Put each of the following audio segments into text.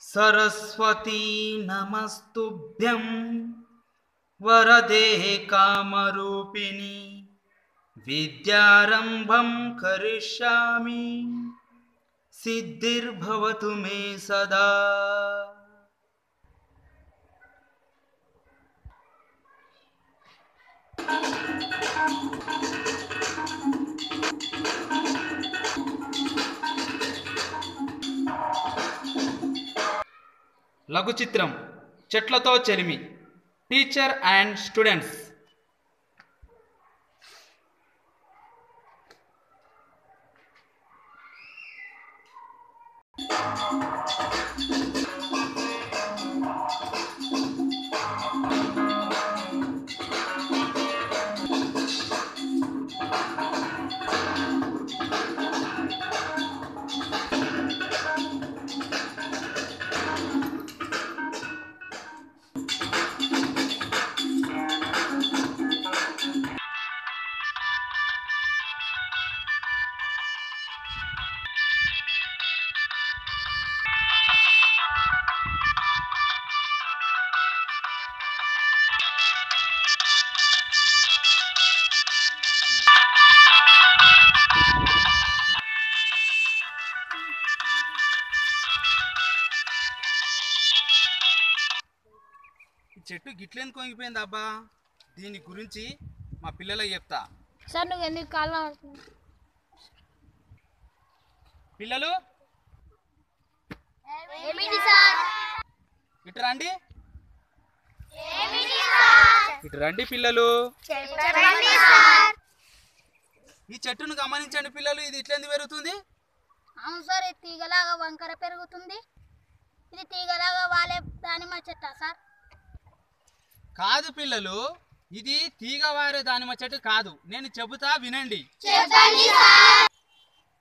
सरस्वती नमस्तुभ्यं। वरदे कामरूपिणि विद्यारम्भं करिष्यामि। सिद्धिर्भवतु मे सदा లఘు చిత్రం చెట్లతో చెలిమి టీచర్ అండ్ స్టూడెంట్స్ గిట్లేని కొంగిపోయింది అబ్బా. దీని గురించి మా పిల్లలకు చెప్తా. సార్ నువ్వు ఎందుకు కాలం పిల్లలు? ఇటు రండి. ఇటు రండి పిల్లలు. ఈ చెట్టును గమనించండి పిల్లలు ఇది ఇట్లెందుకు పెరుగుతుంది? అవును సార్ ఇది తీగలాగా వంకర పెరుగుతుంది. ఇది తీగలాగా వాలే దానిమ్మ చెట్ట సార్? కాదు పిల్లలు ఇది తీగ వారే దానిమ్మ చెట్టు కాదు. నేను చెబుతా వినండి.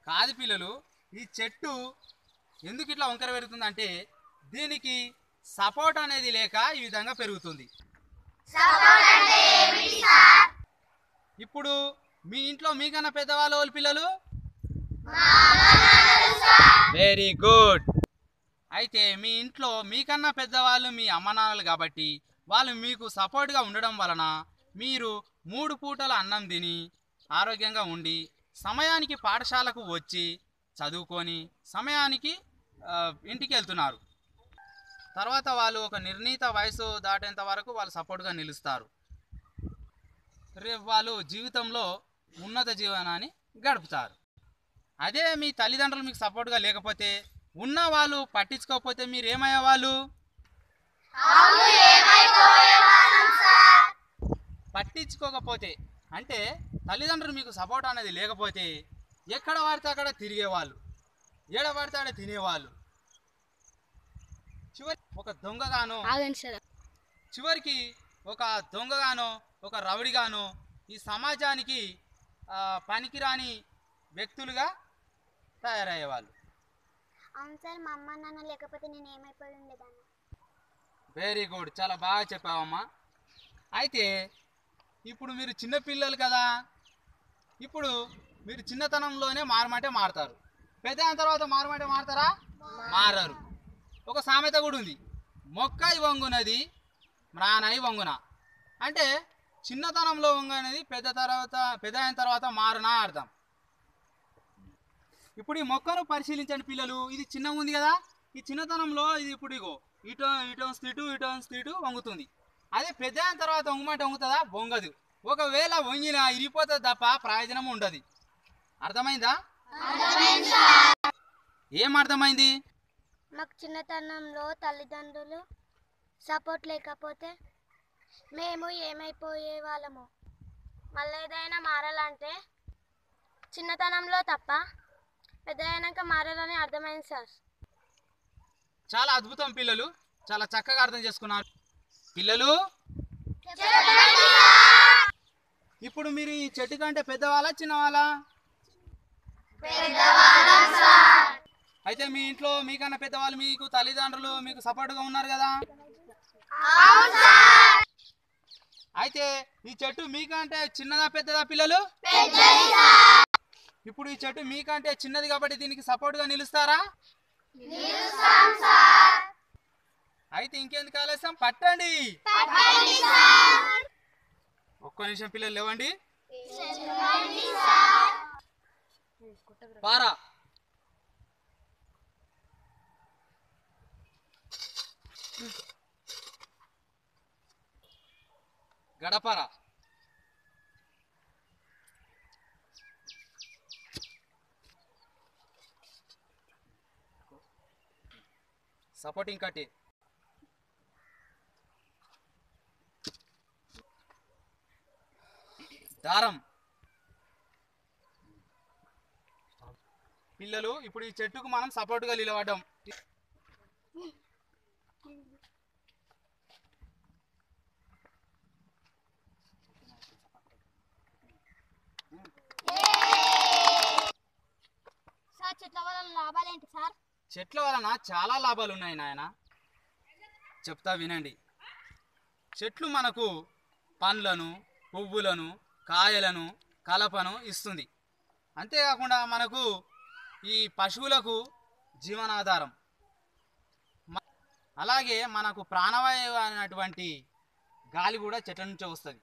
కాదు పిల్లలు ఈ చెట్టు ఎందుకు ఇట్లా వంకర పెరుగుతుంది అంటే దీనికి సపోర్ట్ అనేది లేక ఈ విధంగా పెరుగుతుంది. ఇప్పుడు మీ ఇంట్లో మీకన్నా పెద్దవాళ్ళు వాళ్ళు పిల్లలు? వెరీ గుడ్ అయితే మీ ఇంట్లో మీకన్నా పెద్దవాళ్ళు మీ అమ్మ నాన్నలు కాబట్టి వాళ్ళు మీకు సపోర్ట్గా ఉండడం వలన మీరు మూడు పూటల అన్నం తిని ఆరోగ్యంగా ఉండి సమయానికి పాఠశాలకు వచ్చి చదువుకొని సమయానికి ఇంటికి వెళ్తున్నారు. తర్వాత వాళ్ళు ఒక నిర్ణీత వయసు దాటేంత వరకు వాళ్ళు సపోర్ట్గా నిలుస్తారు. రేపు వాళ్ళు జీవితంలో ఉన్నత జీవనాన్ని గడుపుతారు. అదే మీ తల్లిదండ్రులు మీకు సపోర్ట్గా లేకపోతే ఉన్న వాళ్ళు పట్టించుకోకపోతే మీరు ఏమయ్యే వాళ్ళు పట్టించుకోకపోతే అంటే తల్లిదండ్రులు మీకు సపోర్ట్ అనేది లేకపోతే ఎక్కడ పడితే అక్కడ తిరిగేవాళ్ళు. ఏడ పడితే ఆడ తినేవాళ్ళు. చివరి ఒక దొంగగానో చివరికి ఒక దొంగగానో ఒక రౌడిగానో ఈ సమాజానికి పనికిరాని వ్యక్తులుగా తయారయ్యేవాళ్ళు. అవును సార్ మా అమ్మ నాన్న లేకపోతే నేను ఏమైపోయి ఉండేదాన్ని? వెరీ గుడ్ చాలా బాగా చెప్పావమ్మా. అయితే ఇప్పుడు మీరు చిన్నపిల్లలు కదా ఇప్పుడు మీరు చిన్నతనంలోనే మారమాటే మారతారు. పెద్ద అయిన తర్వాత మారమాటే మారతారా? మారరు. ఒక సామెత కూడా ఉంది. మొక్కై వంగునది మ్రానై వంగున. అంటే చిన్నతనంలో వంగనేది పెద్ద తర్వాత పెద్ద అయిన తర్వాత మారునా అర్థం. ఇప్పుడు ఈ మొక్కను పరిశీలించండి పిల్లలు. ఇది చిన్నగా ఉంది కదా ఈ చిన్నతనంలో ఇది ఇప్పుడు ఇగో. ఇటు ఇటు ఇటు ఇటు ఇటు వంగుతుంది. అదే పెద్ద తర్వాత వంగమంటే వంగుతుందా? వంగదు. ఒకవేళ వంగినా ఇరిపోతుంది తప్ప ప్రయోజనం ఉండదు. అర్థమైందా? ఏం అర్థమైంది? మాకు చిన్నతనంలో తల్లిదండ్రులు సపోర్ట్ లేకపోతే మేము ఏమైపోయే వాళ్ళము. మళ్ళీ ఏదైనా మారాలంటే చిన్నతనంలో తప్ప పెద్ద అయినాక మారాలని అర్థమైంది సార్. చాలా అద్భుతం పిల్లలు. చాలా చక్కగా అర్థం చేసుకున్నారు. పిల్లలు ఇప్పుడు మీరు ఈ చెట్టు కంటే పెద్దవాళ్ళ చిన్నవాళ్ళ? అయితే మీ ఇంట్లో మీకన్నా పెద్దవాళ్ళు మీకు తల్లిదండ్రులు మీకు సపోర్ట్గా ఉన్నారు కదా? అయితే ఈ చెట్టు మీకంటే చిన్నదా పెద్దదా పిల్లలు? ఇప్పుడు ఈ చెట్టు మీకంటే చిన్నది కాబట్టి దీనికి సపోర్ట్గా నిలుస్తారా? అయితే ఇంకెందుకు ఆలస్యం? పట్టండి. ఒక్క నిమిషం పిల్లలు లేవండి. పారా. గడపారా. సపోర్టింగ్ కట్టి. దారం. పిల్లలు ఇప్పుడు ఈ చెట్టుకు మనం సపోర్ట్గా నిలబడ్డాం. చెట్ల వలన చాలా లాభాలు ఉన్నాయి నాయన. చెప్తా వినండి. చెట్లు మనకు పండ్లను పువ్వులను కాయలను కలపను ఇస్తుంది. అంతేకాకుండా మనకు ఈ పశువులకు జీవనాధారం. అలాగే మనకు ప్రాణవాయువు అయినటువంటి గాలి కూడా చెట్ల నుంచే వస్తుంది.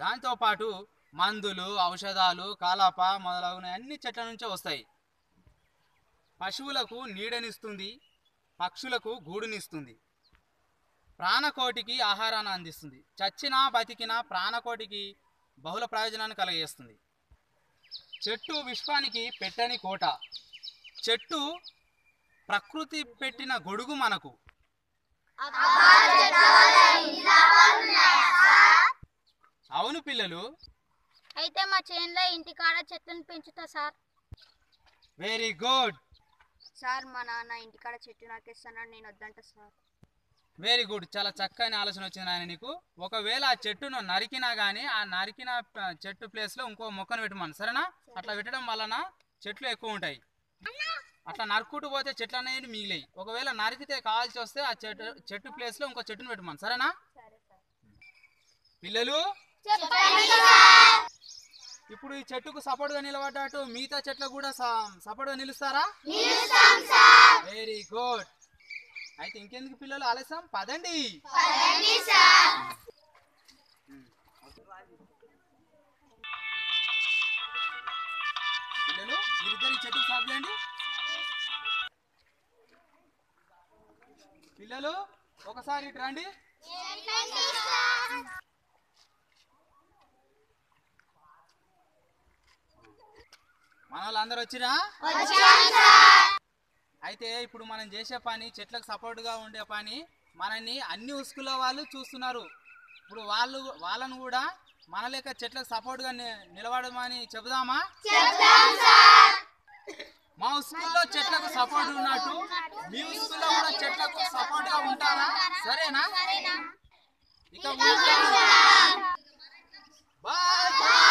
దాంతోపాటు మందులు ఔషధాలు కలప మొదలగున అన్ని చెట్ల నుంచే వస్తాయి. పశువులకు నీడనిస్తుంది పక్షులకు గూడునిస్తుంది. ప్రాణకోటికి ఆహారాన్ని అందిస్తుంది. చచ్చినా బతికినా ప్రాణకోటికి బహుళ ప్రయోజనాన్ని కలగజేస్తుంది. చెట్టు విశ్వానికి పెట్టని కోట. చెట్టు ప్రకృతి పెట్టిన గొడుగు మనకు. అవును పిల్లలు. అయితే మా చేనులో ఇంటికాడ చెట్లను పెంచుతా సార్. Very good. సార్ మా నాన్న ఇంటికాడ చెట్టు నాకేస్తున్నాడు నేను వద్దంట సార్. వెరీ గుడ్ చాలా చక్కని ఆలోచన వచ్చింది ఆయన నీకు. ఒకవేళ ఆ చెట్టును నరికినా కానీ ఆ నరికిన చెట్టు ప్లేస్లో ఇంకో మొక్కను పెట్టమను. సరేనా? అట్లా పెట్టడం వలన చెట్లు ఎక్కువ ఉంటాయి. అట్లా నరుక్కుంటూ పోతే చెట్లు అనేది మిగిలాయి. ఒకవేళ నరికితే కావాల్సి వస్తే ఆ చెట్టు చెట్టు ప్లేస్లో ఇంకో చెట్టును పెట్టమను. సరేనా? పిల్లలు? ఇప్పుడు ఈ చెట్టుకు సపోర్ట్గా నిలబడ్డట్టు మిగతా చెట్లకు కూడా సపోర్ట్గా నిలుస్తారా? వెరీ గుడ్ అయితే ఇంకెందుకు పిల్లలు ఆలస్యం? పదండి. పిల్లలు మీరిద్దరు చెట్టుకు సాగు చేయండి. పిల్లలు ఒకసారి ఇటు రండి. మన వాళ్ళందరూ వచ్చిరా? అయితే ఇప్పుడు మనం చేసే పని చెట్లకు సపోర్ట్గా ఉండే పని మనల్ని అన్ని ఉసుకుల వాళ్ళు చూస్తున్నారు. ఇప్పుడు వాళ్ళు వాళ్ళను కూడా మన లేక చెట్లకు సపోర్ట్గా నిలబడమని చెబుదామా? మా స్కూల్లో చెట్లకు సపోర్ట్ ఉన్నట్టు మీ స్కూల్లో కూడా చెట్లకు సపోర్ట్గా ఉంటారా? సరేనా? ఇక బాయ్.